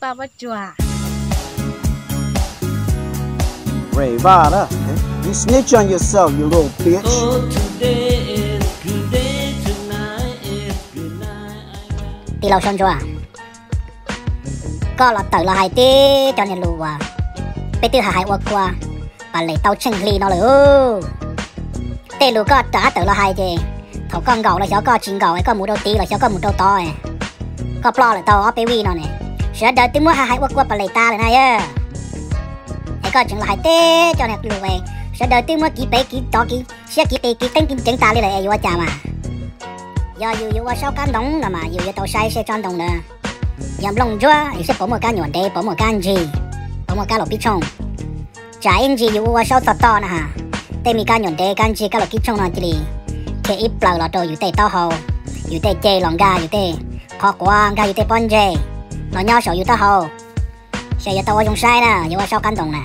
ba bắt chùa. Rayvada, you snitch on yourself, you little bitch. Tì lâu xong chùa. Có là tự là hai tí cho nên lù à. Bây tư hà hai qua qua. Và lấy tao chinh ly nó lửa Tê lù có trả tự là hai gì Thảo con gầu là cháu có chuyện gầu ấy có mũ đầu tí là cháu có mũ đầu to ấy. Có plo là tao ở bê vi nó này sẽ đợi tiếng mua hai hai qua qua và lấy ta lại này á. Hãy coi chừng là hai tí cho nè lù về. Sẽ đợi tiếng mua kỹ bế kỹ to kỹ sẽ kỹ bế e, kỹ tính kỹ chỉnh ta lên lại yêu chả mà. Giờ yêu yêu qua sao can động là mà yêu yêu tàu say xe tròn đồng nè. Giờ lòng chúa thì sẽ bỏ một cái nhuận đây bỏ một cái gì bỏ một cái lộc bị trong trả in gì yêu qua sao to to nè ha tê mi cái nhuận đây cái gì cái lộc bị trông là gì thế ít bao là đồ yêu tê to hồ yêu tê chê lòng ga yêu tê khó quá ga yêu tê bon chê nó nhau sổ dù ta hồ sẽ giờ tao dùng sai nè dù sao can đồng nè.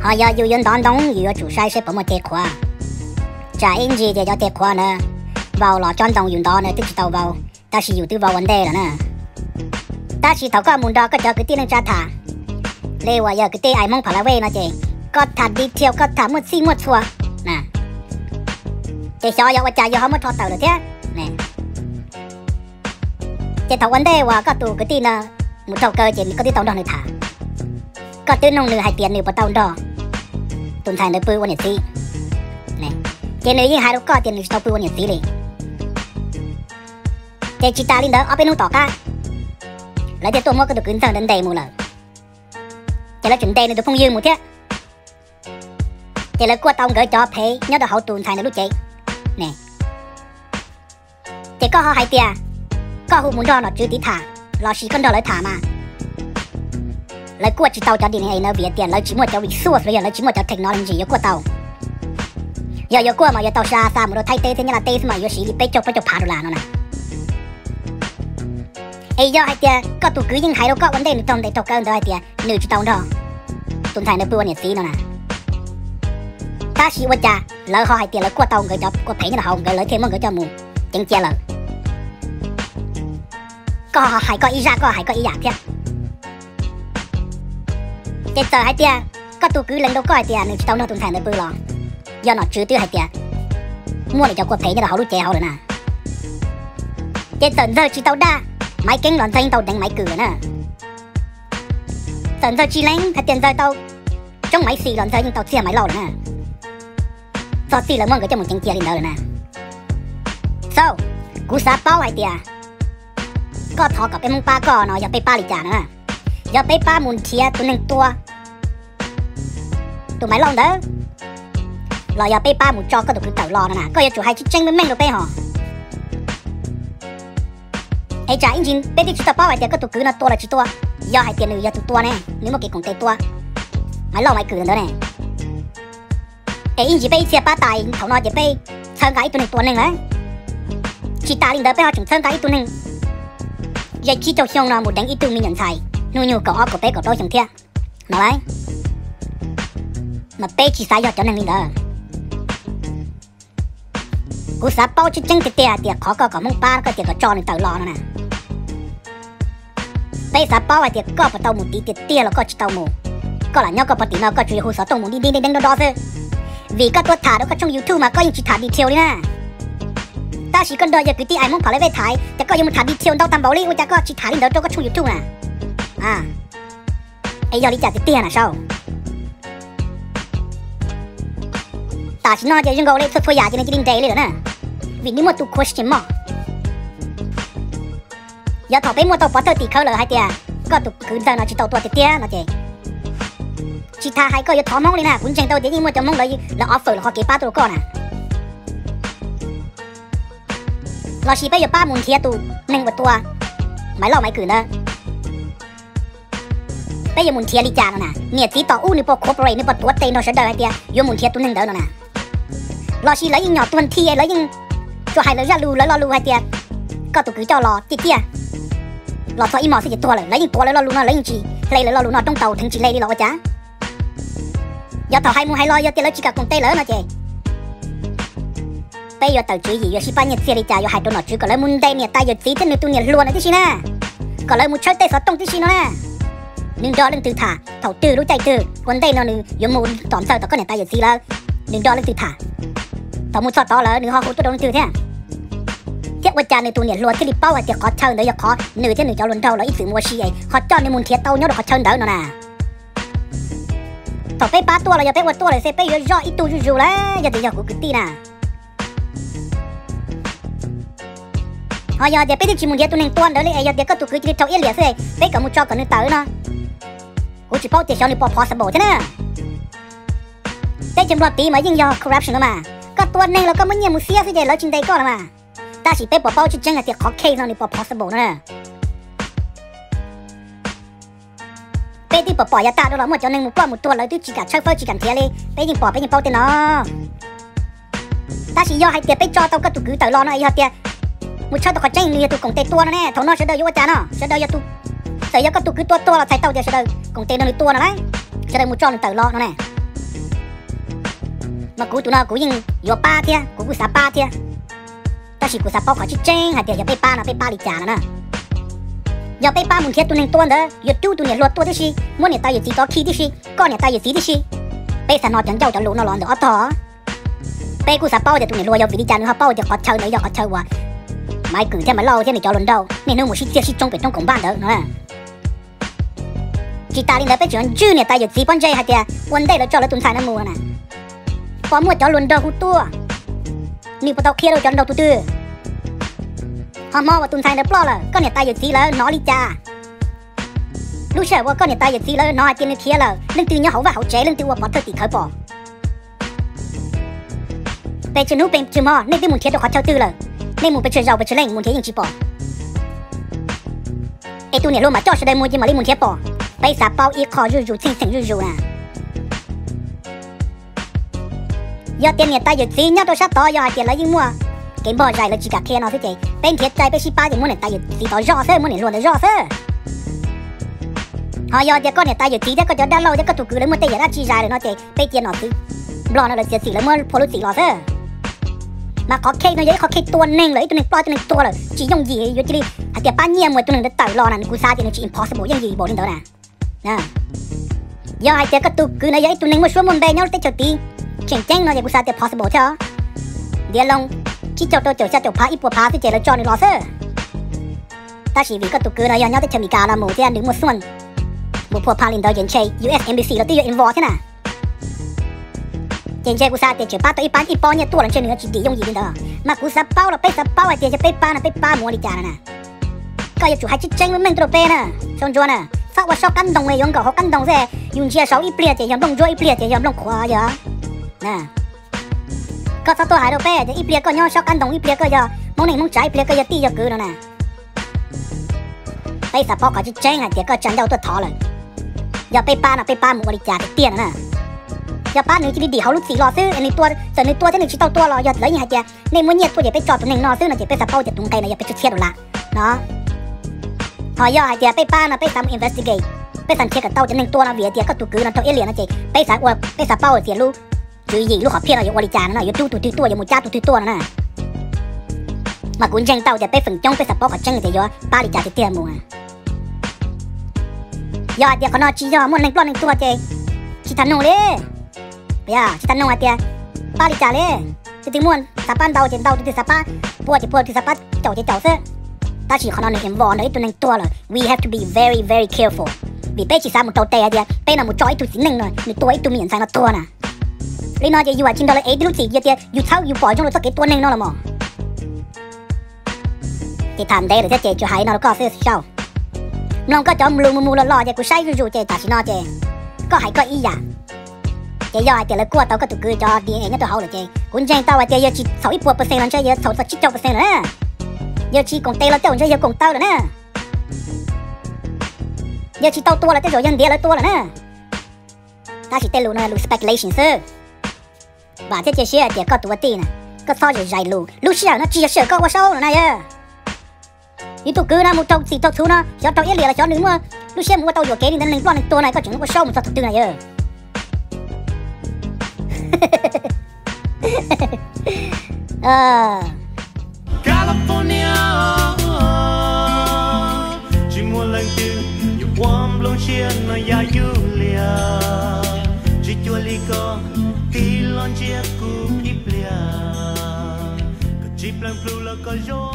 Họ giờ dù dân đón đóng dù chủ sai sẽ bỏ một chê khóa. Trả in gì để cho chê khóa nè. Vào là chọn đồng dùng đó nè tức tàu vào. Ta chỉ dùng từ vào vấn đề là nè. Ta chỉ thấu có muốn đó, có cho cái tiền lên trả thả. Lê wa giờ cái tiền ai mong phải là về nó chị. Có thả đi theo, có thả một xí một xua. Nè. Chị cho giờ cha giờ họ có thoát tàu được thế. Nè chỉ tàu vấn đề và có tù cái tin là một tàu cơ chỉ có tí tàu đỏ này thả. Có tư nông nữ hai tiền nửa bắt tàu đỏ. Tuần thành nữ bưu quan tí này chỉ nữ như hai lúc có tiền nửa tàu bưu quan tí này. Cái chỉ ta lên đó, ở bên nông tỏ ca. Lấy tiền tôi mua cái được cứng thằng đến đây một lần chỉ là chuẩn đây này được không dư một thiết chỉ là qua tàu gửi cho phê nhớ được hậu tồn tại nữ lúc chị nè cái có họ hai tiền có hụ muốn đó nó chưa tí thả. Lo con đó lấy thả mà. Lấy qua chỉ tao cho điện này nó việt tiền. Lấy chỉ một cho bị xua rồi, lấy chỉ một cho technology yo qua tao giờ giờ mà giờ tao xa xa mà nó thay tê, thế như là tê mà yo xí đi bê cho bê cho phá đồ là nó nè. Ấy giờ hai tia, có tụ cứ nhưng hai đâu, có vấn đề nữa trong đây tao cơ đó hai tia. Nữ chỉ tao đó. Tuần thành nó bữa nhiệt xí nó nè. Ta chỉ vật cha, lỡ họ hai tia, lỡ qua tao người cho qua phải như là họ người lỡ thêm một người cho mù. Chẳng chia lỡ có họ có ý ra có hai có ý giả thế cái tờ hải tia? Có tụ cứ lên đâu có hai tia? Nữ chỉ tao nó tuần thành nó bữa lo do nó chứa tiêu hải tia? Mua để cho qua phải như là họ lúc trẻ họ rồi nè. Cái tờ giờ chỉ tao đa. Máy kính loạn thanh tàu đánh máy cửa nè. Tận giờ chỉ lánh thật tiền giờ tàu trong máy xì loạn thời nhưng tàu máy lò rồi nè. Cho xì là mong cái cho một chân chia đi nữa rồi nè. So cú sa bao hay tia có thọกับเป็นมึงป้าก่อนเนาะอย่าไปป้าลิจานะอย่าไปป้ามุนเทียตัวหนึ่งตัวตัวไม่ลองเด้อเราอย่าไปป้าหมูจอก็ตัวคือเต่ารอนะนะก็อย่าจู่ให้ชิเจ้งไม่แม่งตัวไปหอ ai trả engine bé đi chúng ta bao hai tiền có tụ cứ nó to là chỉ to do hai tiền nữa do tụ to nè nếu mà cái công ty to mày lo mày cứ nữa nè ai engine bé xe ba tài thầu nó chỉ bé chân cái tụ này to nè đấy chỉ ta lên đó bé họ chừng chân cái tụ nè giờ chỉ cho xong nó một đánh ít tụ mình nhận xài nhu nhu cậu của bé cậu đôi chẳng thiệt nó đấy mà bé chỉ sai do cho nên lên đó cú sa bao chứ chân tiệt tiệt khó có có mông ba có tiệt có cho nên tự lo nữa nè bây giờ bao tiệt có bắt đầu một tí tiệt tiệt là có chỉ tàu mù có là nhau có bắt tí nào có chui hồ sơ tông mù đi đi đi đánh đó đó thôi vì các tôi thả đó có trong youtube mà có những chỉ thả đi theo đi nè tao chỉ cần đợi giờ cái tí ai muốn phải lấy về thái. Chắc có dùng một thả đi thiêu đâu tam bảo lý chắc có chỉ thả lên đó cho có chung youtube à. À. Ấy giờ đi trả cái tiền là sao? Ta chỉ nói cho chúng gọi lên, thôi thôi giả cho nên chỉ đình đề lên nữa nè. Vì nếu mà tụ question mà giờ thọ bé mua tàu bỏ tàu tỷ khâu lỡ hai tiền có tụ cứ giờ nó chỉ tàu tua tiền tiền nó chơi chỉ tha hai cái giờ thọ mong lên nè cũng chẳng tàu tiền nhưng mà tàu mong lấy, là offer là họ kế ba tụ con à. ลอชีไปอยู่ป้ามุนเทียตูหนึ่งตัวหมา老หล่八หมายขื？นเนอะ？ไปอยู่มุนเทียลีจานนะเนี่ยตีต่ออู้นี่ปอคบไรนี่ปอตัวเตยนอเสดเดียยมุนเทียตัวนึ่งเดินนะรอชีแล้วยิงหยอดตัวทีแล้วยิงชัวหายแล้วจะรูแล้วรอรูไอเดียก็ตัวกือเจ้ารอจิเตียรอทออีหมอสิจิตัวเลยแล้วยิงตัวแล้วรอรูนอแล้วยิงจีเลยแล้วรอรูนอต้องเตาถึงจีเลยนี่หรอวะจ๊ะยอดต่ให้มูให้ลอยอดเตียแล้วจีกับกงเต้เลยนะเจ 被有斗主意，有西班牙这里家有海多脑主，过来蒙带你带有几天你都你乱了就行啦，过来木车带啥动就行啦。nhưng đó lên từ thả thầu từ lúc chạy từ quần đây nó nương yếu mù tóm sao tao có nền tay gì là nhưng đó lên từ thả tao muốn cho tao là nương hoa hú tôi đâu từ thế à. thiết quan cha nương tu nền luôn thiết đi bao à tiệc khó chơi nữa giờ khó nửa thế nửa cho luôn đâu là ít sự mua xì ấy. Họ cho nên muốn thiệt tao nhớ được họ chơi đỡ nó nè tao bé ba tua là giờ bé một tua là sẽ bé giờ rõ ít tu rú rú là giờ thì giờ cũng cứ tin à để bây giờ chỉ muốn đi tụi nên tuân đó lấy giờ để có tụi cứ chỉ trâu yên liệt thôi bây cả một cho cả nên tới nó. Cũng chỉ bảo tiền cho nên bỏ possible thế nè. Đây chừng đoạt tí mà nhưng do corruption mà. Có tuân này là có mấy nhiều một xia thì lấy chính đây có mà. Ta chỉ bây bỏ bao chỉ chân là tiền khó case nó nên bỏ possible nữa bây đi bỏ bỏ ra ta đó là một cho nên một qua một tuần lấy tôi chỉ cả chơi phơi, chỉ cần thế đi. Bây giờ bỏ bây giờ bao tiền nó. Ta chỉ do hai tiền bây cho tao, có tụi cứ tới lo nó ai tiền một chơi tao có tranh liền, tụi công tê tua nó nè. Thằng nó sẽ đợi vô cha nó. Sẽ đợi tụi sẽ có tụi cứ tua tua là chạy tao sẽ đợi. Công tê nó tua nó đấy. Sẽ đợi một cho nó tự lo nó nè. Mà cú tụi nó cú nhưng vô ba thia, cú cú sa ba thia. Ta chỉ cú sa bao khỏi chỉ tranh hay tiền giờ bay ba nó bay ba đi trả nó nè. Giờ bay ba muốn thiết tụi nên tua đó. Giờ tu tụi này lo tua thế gì muốn này tao giờ chỉ có khi thế gì con này tao giờ gì thế gì bây giờ nó chẳng giàu cho lũ nó lon được ở thọ bây cú sa bao giờ tụi này lo giờ vì đi trả nó bao giờ có chơi nữa giờ có chơi quá mày cứ theo mà lâu thế này cho lần đầu. Nên nó một xí chia trong bên trong cổng ban đó nữa à. chỉ ta đi đã biết chuyện chữ này ta giờ chỉ bán chơi hay tiệt vấn đây là cho nó tuần sai nó mua nè. Có mua cho lần đầu cũng tua. Nếu bắt đầu kia đâu cho lần đầu tu tư. Họ mò vào tuần sai nó bỏ là, con này ta giờ chỉ là nó đi cha. Lúc sau qua con này ta giờ chỉ là nó hay tiền nó kia là lần từ nhau hậu và hậu chế lần từ qua bỏ thời thì khởi bỏ. Bên giờ nó bên chưa mò, nên cái muốn thiết được khó theo tư là nên muốn bị chơi giàu bị chơi lên muốn thế những chỉ bỏ. Ai tu này luôn mà cho sẽ đây mua gì mà lấy muốn thế bỏ. Bây giờ bao ít khó rủ rủ xin xin rủ rủ à giờ tiền này ta giờ chỉ nhớ tôi sát to, giờ tiền lấy gì mua. Cái bỏ dài là chỉ cả kia nó thế chị bên thiệt trái, bên ship ba thì muốn này ta giờ chỉ to rõ thế muốn này luôn là rõ thế họ ờ, giờ con này ta giờ chỉ thế có cho đã lâu thế có tụ cứ lấy một tay giờ đã chi dài rồi nó chị bây tiền nó thứ lo nó là chỉ chỉ lấy mua polo chỉ lo thế mà có khi nó giấy có khi tuần nên lấy tuần này tuần này tua rồi chỉ dùng gì vô chỉ đi. À tiệp bao nhiêu mà tuần này tự lo là cú sa thì nó chỉ impossible dùng gì bộ đến đó nè. Nè. Giờ hai tiệp cái tu, cứ nó giấy tuần này một số môn bè nhau tới chỗ tí. Chèn chèn nó dễ cú sa tiệp possible chứ dia long chỉ cho tôi chờ cho chỗ phá, ít bộ phá thì chỉ là cho nó lo sơ ta chỉ vì cái tu, cứ nó nhau tới chỗ mi cả là một thì đứng một xuân. Một bộ phá lên đó diễn chơi US Embassy là tiêu involve thế nào tiền chơi cú sao tiền chơi ba tới bán ít bao nhiêu tuổi lần chơi nữa chỉ để dùng gì đến đó mà cú sao bao là bây sa bao là tiền chơi bây ba là bây ba mua đi trả nè có chủ hai chiếc tranh với mình tụi bé nè xong chưa nè phát qua sau căn đồng này dùng cả căn đồng thế dùng chia sáu ít bia tiền dùng đồng roi ít bia tiền dùng đồng khóa giờ nè có sao tôi hai đâu bé ít bia có nhau sau căn đồng ít bia có giờ mong này mong trái bia có giờ tí giờ cứ nè bây giờ bao cả chiếc tranh à tiền có chân đâu tôi thò rồi giờ bây ba là bây ba mua đi trả tiền nè อย่าป้าหนึ่งที่ดีเขาลุกสีรอซื้ออันนี้ตัวส่วนในตัวที่หนึ่งชิ้นตัวตัวรออย่าเลยอย่างเดียวในมือเนี่ยตัวอย่าไปจอดตัวหนึ่งนอซื้อหน่อยจะไปสับเป้าจะตรงไกลนะอย่าไปชุดเชียดหรอกละเนาะหอย่อไอเดียไปป้านะไปทำ investigate ไปสันเทียกับเต้าจะหนึ่งตัวนะเวียเดียก็ตัวกือนะเต้าเอเลียนะเจไปสันว่าไปสับเป้าเสียลูกจือหญิงลูกขอเพี้ยนอย่าบริจาคนะอย่าตู้ตัวตัวอย่ามุจ้าตัวตัวนะมากุนเจงเต้าจะไปฝึกจ้องไปสับเป้าขอเจงจะย่อป้าลิจ่าจะเตี้ยมัวยอดเดียวเขานอจีย่อมันหนึ่งปล้อนหนึ่งตัวเจชิทันโนเลย ya kita nong atia. Pa li chale. Ti ti muon. Sapa dau chen dau ti sapa. Po ti po ti sapa chau ti chau se. Ta chỉ khana nên vò đấy tụi nên tua là we have to be very very careful. Vì bé chỉ sao một tàu tè đi bé là một chói tụi chính nên rồi tua ấy tụi miệng sang nó tua nè lý nói gì you are chín đó là ấy lúc chỉ giờ tiệt you thâu you bỏ trong nó cái tua nên nó là mò thì thằng đây là cái chơi cho hay nó có sẽ sao nó có cho mù mù là lo chơi của sai rủ chơi ta chỉ nó chơi có hay có ý à giờ do chị là cua tao có tụ cười cho dna nhất tao hậu là chị. Cũng chẳng tao chị, giờ chỉ sáu ít phần trăm lần chơi giờ sáu sáu chín trăm nữa giờ chỉ còn tay là tao chơi giờ còn tao nữa nè. Giờ chỉ tao tua là tao rồi dân địa là tua là nè. Ta chỉ tên luôn là lù speculation sơ. Và thế chơi xe chị có tụi tiền nè. Có sao giờ dài lù lù xe nó chỉ sợ có qua sâu nữa này như tụ cứ nó một trong xì tao thứ nó cho tao ít liền là cho nữa mà. Lúc xưa mua tao rồi kế đi, nên liên quan tua này, có chuyện qua sau một tao thứ này giờ California, tu long chia nó ya yu lia chỉ chua ly co tí lon chia cu kíp lia có chip lần flu là có gió